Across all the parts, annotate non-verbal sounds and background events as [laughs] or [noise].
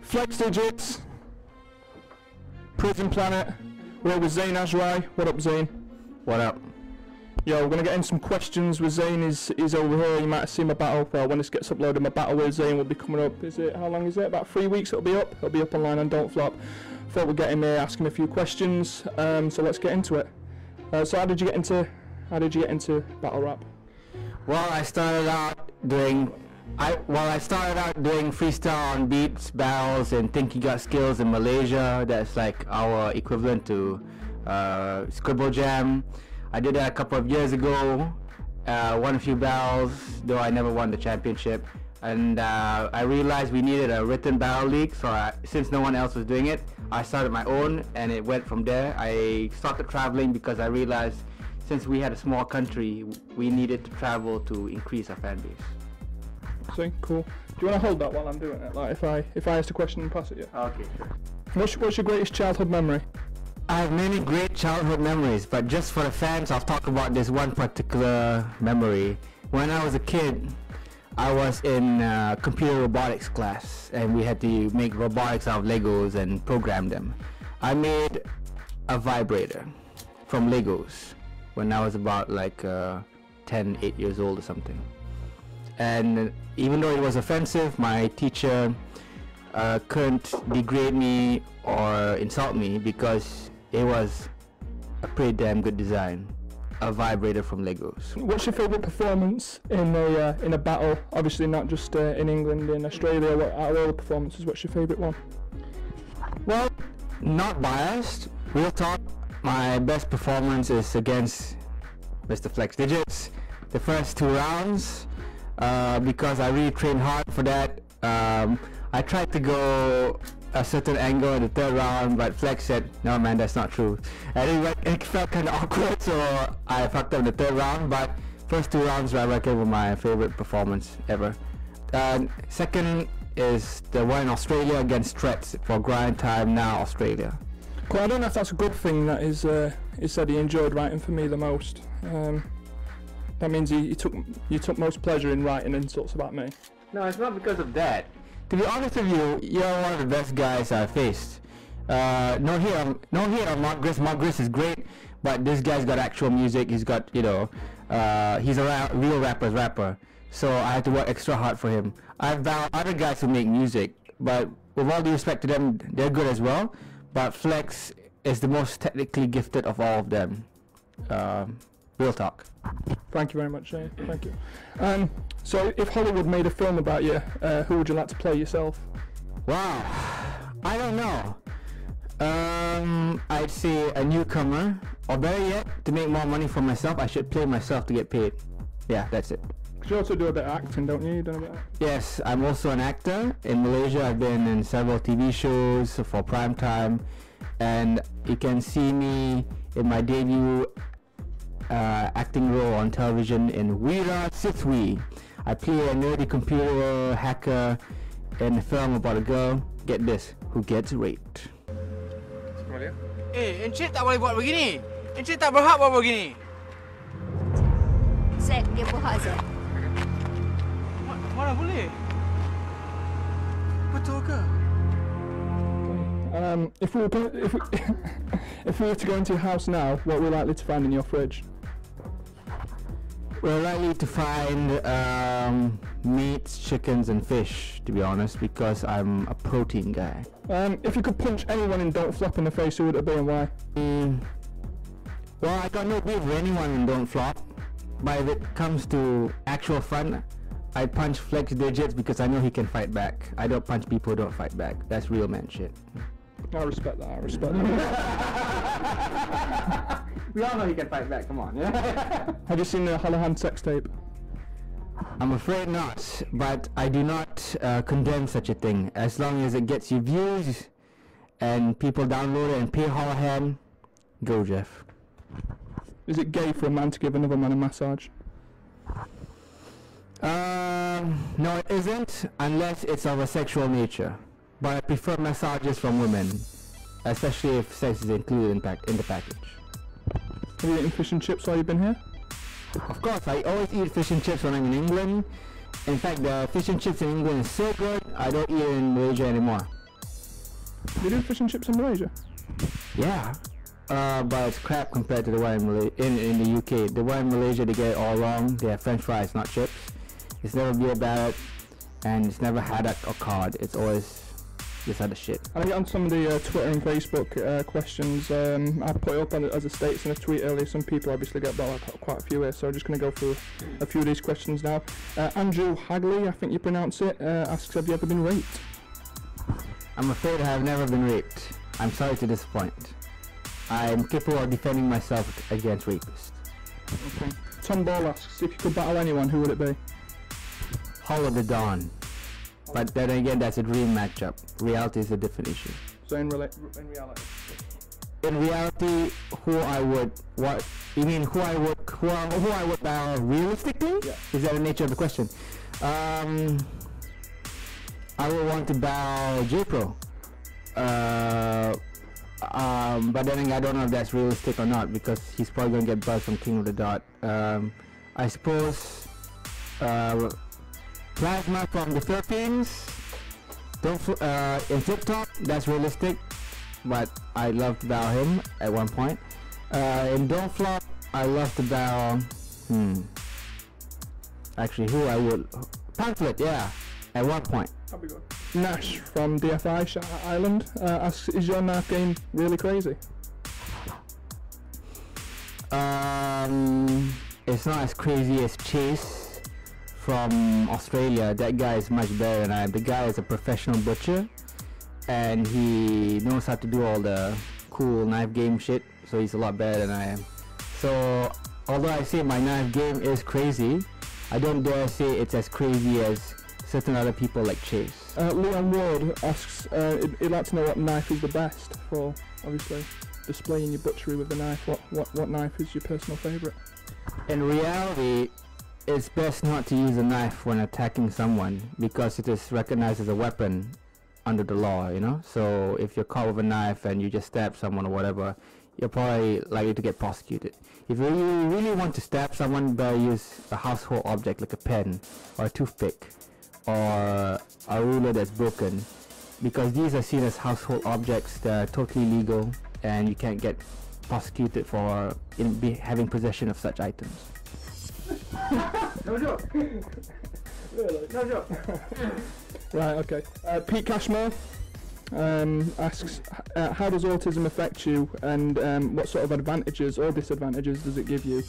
Flex Digits, Prison Planet, we're with Zain Azrai. What up, Zain? What up? Yo, we're gonna get in some questions with Zain. Is is over here? You might have seen my battle. Well, when this gets uploaded, my battle with Zain will be coming up. Is it? How long is it? About three weeks. It'll be up. It'll be up online on Don't Flop. Thought we'd get him here, ask him a few questions. Um, so let's get into it. Uh, so how did you get into? How did you get into battle rap? Well, I started out doing. I well, I started out doing freestyle on beats, battles, and think you got skills in Malaysia. That's like our equivalent to uh, Scribble Jam. I did that a couple of years ago. Uh, won a few battles, though I never won the championship. And uh, I realized we needed a written battle league, so I, since no one else was doing it, I started my own, and it went from there. I started traveling because I realized since we had a small country, we needed to travel to increase our fan base. See, cool. Do you want to hold that while I'm doing it? Like if I if I ask a question and pass it you. Okay, sure. What's, what's your greatest childhood memory? I have many great childhood memories, but just for the fans, I'll talk about this one particular memory. When I was a kid, I was in uh, computer robotics class, and we had to make robotics out of Legos and program them. I made a vibrator from Legos when I was about like uh, 10, 8 years old or something. And even though it was offensive, my teacher uh, couldn't degrade me or insult me because it was a pretty damn good design. A vibrator from Legos. What's your favourite performance in a uh, in a battle? Obviously not just uh, in England, in Australia. What, out of all the performances, what's your favourite one? Well, not biased. Real talk. My best performance is against Mr. Flex Digits. The first two rounds, uh, because I really trained hard for that. Um, I tried to go a certain angle in the third round, but Flex said, "No, man, that's not true." And it, went, it felt kind of [laughs] awkward, so I fucked up the third round. But first two rounds, I reckon, were my favorite performance ever. Uh, second is the one in Australia against Threats for Grind Time Now Australia. Well, I don't know if that's a good thing that is uh, he said he enjoyed writing for me the most. Um, that means he, he took you took most pleasure in writing insults about me. No, it's not because of that. To be honest with you, you're one of the best guys I've faced. Uh, no here, no here on Mark Grist. Mark Grist is great, but this guy's got actual music. He's got, you know, uh, he's a ra- real rapper's rapper. So I had to work extra hard for him. I've found other guys who make music, but with all due respect to them, they're good as well. But Flex is the most technically gifted of all of them. Um, real talk. Thank you very much, Jay. Thank you. Um, so, if Hollywood made a film about you, uh, who would you like to play yourself? Wow, I don't know. Um, I'd say a newcomer, or better yet, to make more money for myself, I should play myself to get paid. Yeah, that's it. you also do a bit of acting, don't you? You done a bit. Of... Yes, I'm also an actor. In Malaysia, I've been in several TV shows for prime time, and you can see me in my debut uh, acting role on television in Wira Sithwi. I play a nerdy computer hacker in a film about a girl, get this, who gets raped. Eh, Encik tak boleh buat begini. Encik tak berhak buat begini. Zack, dia berhak Zack. Ma- Mana boleh? Betul ke? Um, if we were if we, [laughs] if we were to go into your house now, what we're likely to find in your fridge? We're likely to find um, meats, chickens, and fish, to be honest, because I'm a protein guy. Um, if you could punch anyone and Don't Flop in the face, who would it be and why? Mm, well, I got no beef with anyone and Don't Flop, but if it comes to actual fun, I punch Flex Digits because I know he can fight back. I don't punch people who don't fight back. That's real man shit. I respect that. I respect that. [laughs] we all know he can fight back. Come on. [laughs] Have you seen the Hallahan sex tape? I'm afraid not, but I do not uh, condemn such a thing. As long as it gets you views and people download it and pay Hallahan, go Jeff. Is it gay for a man to give another man a massage? Um, no, it isn't, unless it's of a sexual nature. But I prefer massages from women, especially if sex is included in, pack- in the package. Have you eaten fish and chips while you've been here? Of course, I always eat fish and chips when I'm in England. In fact, the fish and chips in England is so good, I don't eat it in Malaysia anymore. They do fish and chips in Malaysia. Yeah. Uh, but it's crap compared to the one in, Malay- in in the UK. The one in Malaysia, they get it all wrong. They have French fries, not chips. It's never beer barrett, and it's never haddock or cod. It's always this other shit. And I get on some of the uh, Twitter and Facebook uh, questions. Um, I put it up on, as a status in a tweet earlier. Some people obviously get like, quite a few here, so I'm just going to go through a few of these questions now. Uh, Andrew Hagley, I think you pronounce it, uh, asks, have you ever been raped? I'm afraid I have never been raped. I'm sorry to disappoint. I'm capable of defending myself against rapists. Okay. Tom Ball asks, if you could battle anyone, who would it be? Hollow Da Don. But then again, that's a dream matchup. Reality is a different issue. So in, rela- in reality. In reality, who I would what? You mean who I would who I, who I would battle realistically? Yeah. Is that the nature of the question? Um, I would want to battle J Pro. Uh, um, but then again, I don't know if that's realistic or not because he's probably gonna get buzzed from King of the Dot. Um, I suppose uh, Plasma from the Philippines. Don't fl- uh, in Flip Top, that's realistic, but I love to bow him at one point. Uh, in Don't Flop, I love to bow. Hmm. Actually, who I would pamphlet, yeah, at one point. That'd be good. Nash from DFI Shout Island uh, asks, is your knife game really crazy? Um, it's not as crazy as Chase from Australia. That guy is much better than I am. The guy is a professional butcher, and he knows how to do all the cool knife game shit. So he's a lot better than I am. So although I say my knife game is crazy, I don't dare say it's as crazy as certain other people like Chase. Uh, Leon Ward asks, uh, he'd, he'd like to know what knife is the best for, obviously, displaying your butchery with the knife. What, what, what knife is your personal favourite? In reality, it's best not to use a knife when attacking someone because it is recognized as a weapon under the law, you know? So if you're caught with a knife and you just stab someone or whatever, you're probably likely to get prosecuted. If you really, want to stab someone, better use a household object like a pen or a toothpick or a ruler that's broken because these are seen as household objects that are totally legal and you can't get prosecuted for having possession of such items. No joke. really? No joke. right, okay. Uh, Pete Cashmore um, asks, uh, how does autism affect you and um, what sort of advantages or disadvantages does it give you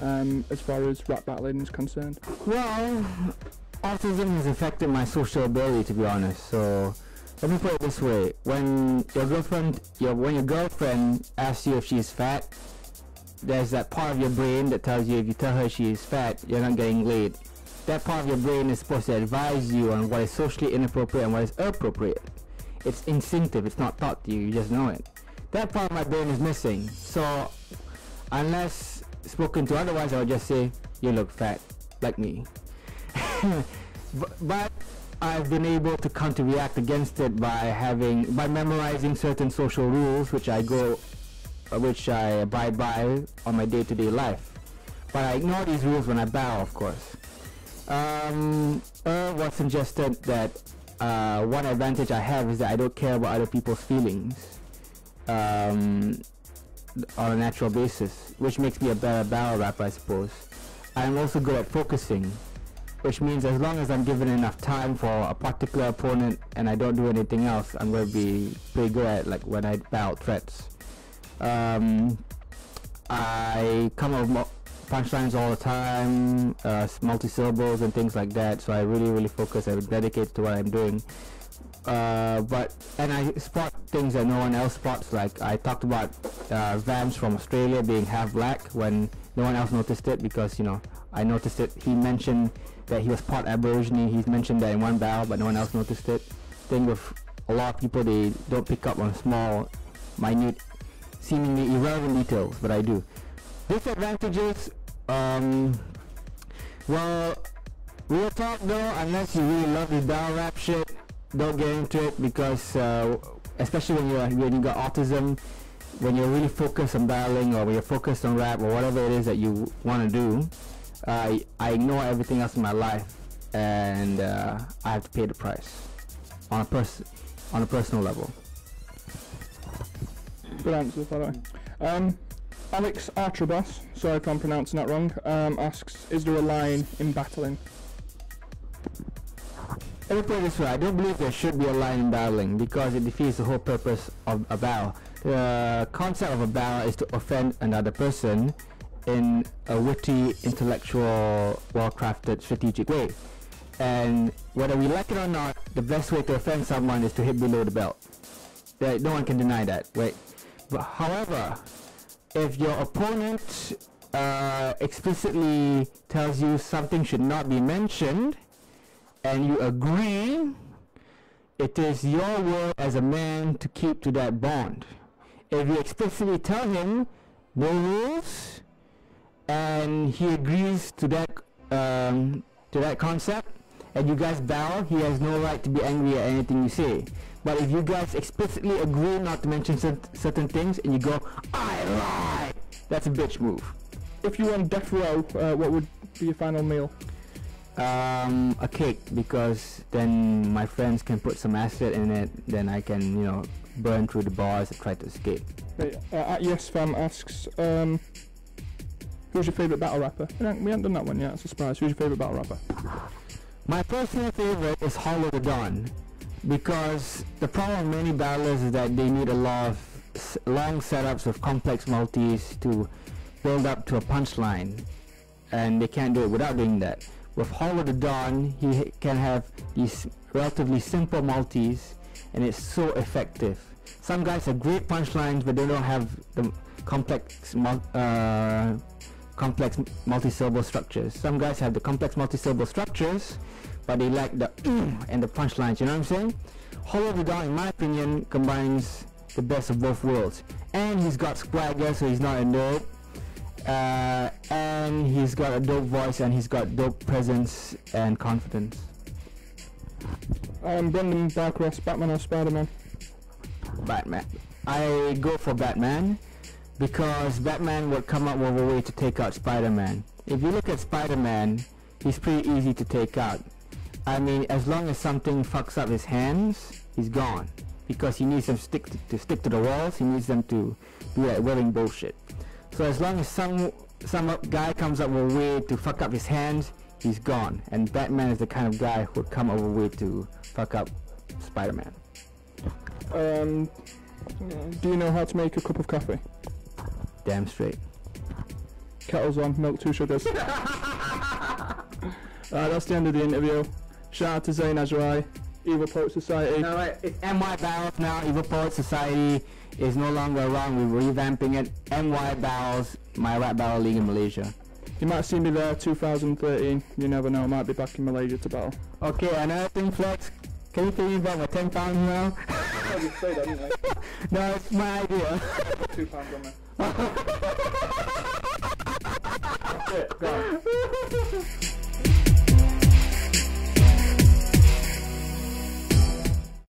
um, as far as rap battling is concerned? Well, autism has affected my social ability, to be honest. So let me put it this way: when your girlfriend, your when your girlfriend asks you if she's fat, there's that part of your brain that tells you if you tell her she is fat, you're not getting laid. That part of your brain is supposed to advise you on what is socially inappropriate and what is appropriate. It's instinctive. It's not taught to you. You just know it. That part of my brain is missing. So unless spoken to otherwise, I would just say you look fat, like me. [laughs] but, I've been able to counter-react against it by having by memorizing certain social rules, which I go, which I abide by on my day-to-day life. But I ignore these rules when I bow, of course. Um, Earl was suggested that uh, one advantage I have is that I don't care about other people's feelings um, on a natural basis, which makes me a better battle rapper, I suppose. I'm also good at focusing, which means as long as I'm given enough time for a particular opponent and I don't do anything else, I'm going to be pretty good at like when I battle threats. Um, I come up with punchlines all the time, uh, multi-syllables and things like that. So I really, really focus and dedicate to what I'm doing. Uh, but and I spot things that no one else spots. Like I talked about uh, Vams from Australia being half black when no one else noticed it because you know I noticed it. He mentioned that he was part Aborigine. He's mentioned that in one battle, but no one else noticed it. Thing with a lot of people, they don't pick up on small, minute, seemingly irrelevant details, but I do. Disadvantages, um, well, real talk though, unless you really love the battle rap shit, don't get into it because, uh, especially when you're when you got autism, when you're really focused on battling or when you're focused on rap or whatever it is that you want to do, uh, I ignore everything else in my life and uh, I have to pay the price on a pers- on a personal level. Good answer, by the way. Um, Alex Artrabas, sorry if I'm pronouncing that wrong, um, asks, is there a line in battling? Let me put it this way, I don't believe there should be a line in battling because it defeats the whole purpose of a battle. The concept of a battle is to offend another person in a witty, intellectual, well-crafted, strategic way. And whether we like it or not, the best way to offend someone is to hit below the belt. No one can deny that, right? But however, if your opponent uh, explicitly tells you something should not be mentioned, and you agree, it is your will as a man to keep to that bond. If you explicitly tell him no rules, and he agrees to that um, to that concept, and you guys bow, he has no right to be angry at anything you say. But if you guys explicitly agree not to mention cert- certain things, and you go, I lie, that's a bitch move. If you were on death row, uh, what would be your final meal? Um, a cake because then my friends can put some acid in it. Then I can, you know, burn through the bars and try to escape. Uh, at Yes Fam asks, um, who's your favourite battle rapper? We haven't, we haven't done that one yet, it's a surprise. Who's your favourite battle rapper? My personal favorite is Hollow Da Don because the problem with many battlers is that they need a lot of long setups with complex multis to build up to a punchline and they can't do it without doing that. With Hollow Da Don, he can have these relatively simple multis and it's so effective. Some guys have great punchlines but they don't have the complex uh, complex multi-syllable structures. Some guys have the complex multi-syllable structures but they lack the [clears throat] and the punchlines, you know what I'm saying? Hollow the in my opinion, combines the best of both worlds. And he's got swagger, so he's not a nerd. Uh, and he's got a dope voice and he's got dope presence and confidence. I am Brendan Barcross, Batman or Spider-Man? Batman. I go for Batman because Batman would come up with a way to take out Spider-Man. If you look at Spider-Man, he's pretty easy to take out. I mean, as long as something fucks up his hands, he's gone. Because he needs them stick to, to stick to the walls. He needs them to do that wearing bullshit. So as long as some some guy comes up with a way to fuck up his hands, he's gone. And Batman is the kind of guy who would come up with a way to fuck up Spider-Man. Um, do you know how to make a cup of coffee? Damn straight. Kettle's on, milk, two sugars. [laughs] uh, that's the end of the interview. Shout out to Zain Azrai, Evil Poet Society. No, right. It's MY Battles now. Evil Poet Society is no longer around. We're revamping it. MY Battles, my rap battle league in Malaysia. You might see me there 2013. You never know, I might be back in Malaysia to battle. Okay, another thing, Flex. Can you me back my 10 pounds now? [laughs] [laughs] no, it's my idea. Two pounds on there. That's go. [laughs]